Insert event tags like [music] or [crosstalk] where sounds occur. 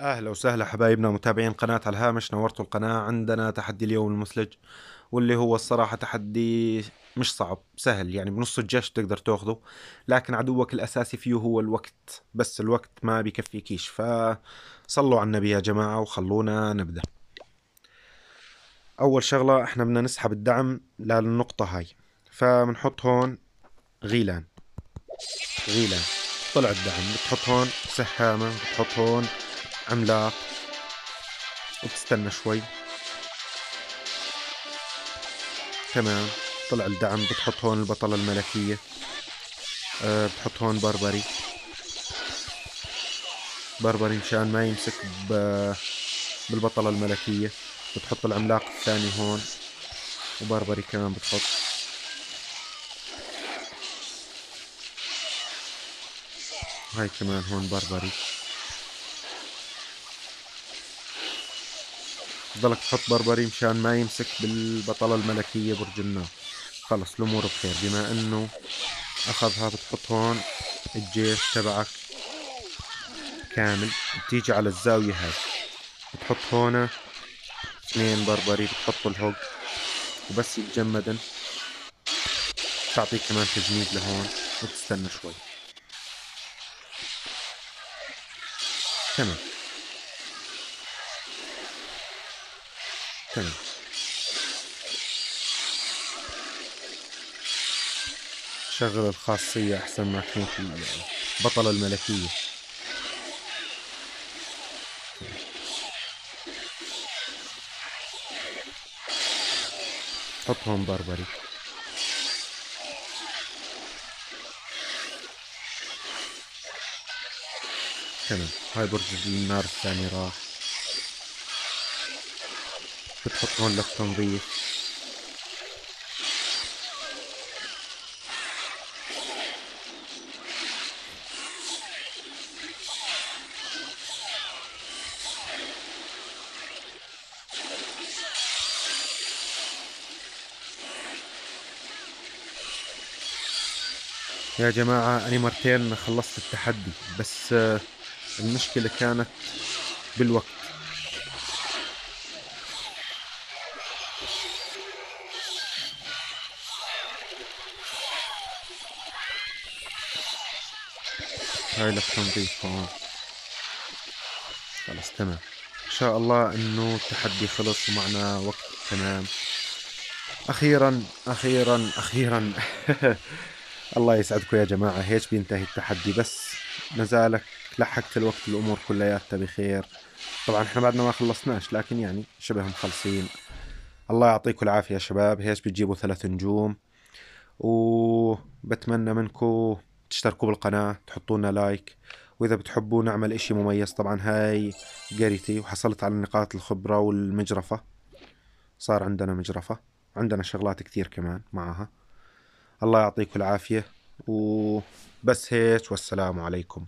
أهلا وسهلا حبايبنا متابعين قناة على الهامش. نورتوا القناة. عندنا تحدي اليوم المثلج واللي هو الصراحة تحدي مش صعب سهل يعني بنص الجيش تقدر تاخذه لكن عدوك الأساسي فيه هو الوقت بس الوقت ما بيكفيكيش فصلوا على النبي يا جماعة وخلونا نبدأ. أول شغلة إحنا بدنا نسحب الدعم للنقطة هاي. فبنحط هون غيلان. غيلان. طلع الدعم. بتحط هون سحامة بتحط هون عملاق. وتستنى شوي. تمام. طلع الدعم. بتحط هون البطلة الملكية. أه بتحط هون بربري. بربري مشان ما يمسك بالبطلة الملكية. بتحط العملاق الثاني هون. وبربري كمان بتحط. هاي كمان هون بربري. ضلك تحط بربري مشان ما يمسك بالبطلة الملكية برج النار خلص الأمور بخير. بما أنه أخذها بتحط هون الجيش تبعك كامل. بتيجي على الزاوية هاي. بتحط هون اثنين بربري بتحط الهوج وبس يتجمدن تعطيه كمان تجميد لهون. وتستنى شوي. تمام. تمام. شغل الخاصية أحسن ما تموت البطلة الملكية. حطهم بربري. تمام. هاي برج النار الثاني راح. بتحط هون للتنظيف. يا جماعة أنا مرتين خلصت التحدي بس آه، المشكلة كانت بالوقت. هاي للتنظيف هون خلص تمام. إن شاء الله إنه التحدي خلص ومعنا وقت. تمام. أخيرا أخيرا أخيرا. [laughs] الله يسعدكم يا جماعة. هيك بينتهي التحدي. بس نزالك لحقت الوقت الأمور كلياتها بخير. طبعا إحنا بعدنا ما خلصناش لكن يعني شبه مخلصين الله يعطيكم العافية يا شباب. هيك بتجيبوا ثلاث نجوم. وبتمنى منكم تشتركوا بالقناة تحطوا لنا لايك. وإذا بتحبوا نعمل إشي مميز طبعا هاي قريتي وحصلت على نقاط الخبرة والمجرفة. صار عندنا مجرفة عندنا شغلات كتير كمان معها. الله يعطيكم العافية وبس هيك والسلام عليكم.